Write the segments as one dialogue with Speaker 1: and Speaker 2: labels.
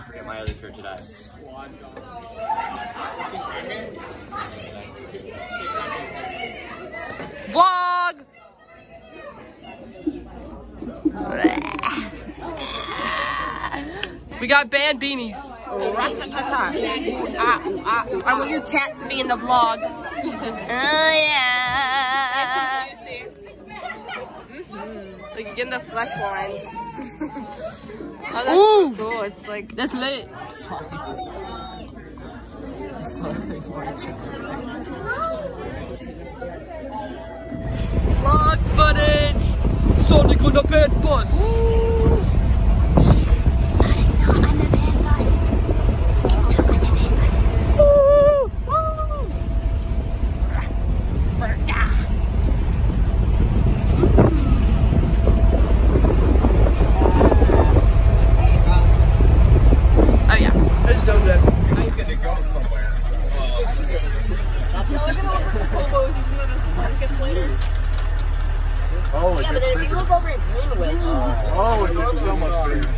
Speaker 1: not forget my other shirt today.
Speaker 2: Vlog! we got band beanies. I, I want your tat to be in the vlog. oh yeah. Like again, the flesh lines. oh, that's
Speaker 3: Ooh.
Speaker 2: so cool. It's like that's lit. Vlog footage. Sonic on the bed bus. Oh
Speaker 1: Oh, it
Speaker 4: Yeah, but then if you look over at Greenwich,
Speaker 1: Oh, it gets so much bigger.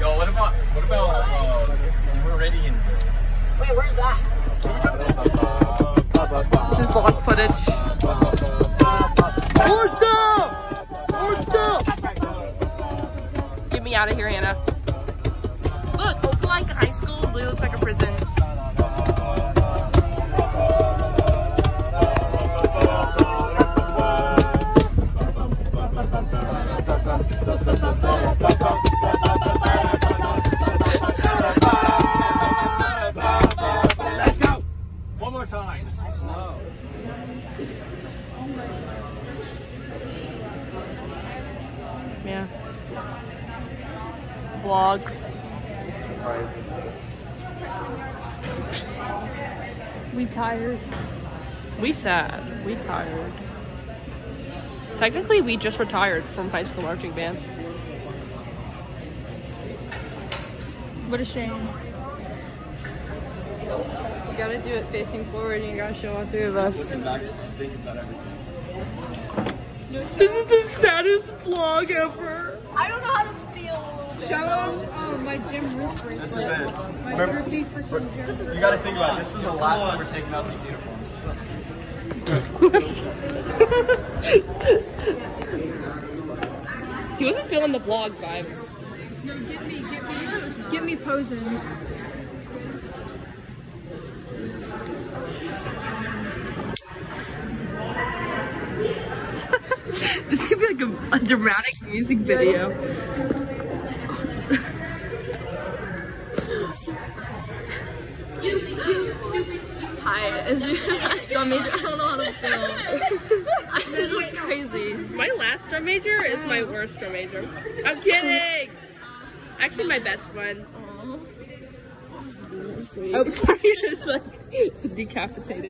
Speaker 1: Yo, what about what about uh, Meridian?
Speaker 4: wait, where's that?
Speaker 2: This is vlog footage. Horse down! Horse down! Get me out of here, Hannah. Look, Opelika High School really looks like a prison. Vlog.
Speaker 3: We tired.
Speaker 2: We sad. We tired. Technically, we just retired from high school marching band.
Speaker 3: What a shame.
Speaker 5: You gotta do it facing forward and you gotta show all three of us.
Speaker 2: This is the saddest vlog ever.
Speaker 4: I don't know how to feel a little bit.
Speaker 3: Shout out um, my gym roof bracelet.
Speaker 6: This is it.
Speaker 3: My
Speaker 6: Remember,
Speaker 3: droopy freaking gym.
Speaker 6: you got to think about it. This is the last time we're taking out these uniforms.
Speaker 2: He wasn't feeling the blog vibes.
Speaker 3: No, get me, get me, get me posing.
Speaker 2: This could be like a, a dramatic music video.
Speaker 5: Hi, as your last drum major, I don't know how to feel. this is crazy.
Speaker 2: My last drum major is my worst drum major. I'm kidding. Actually, my best one. Oh, sorry, it's like decapitated.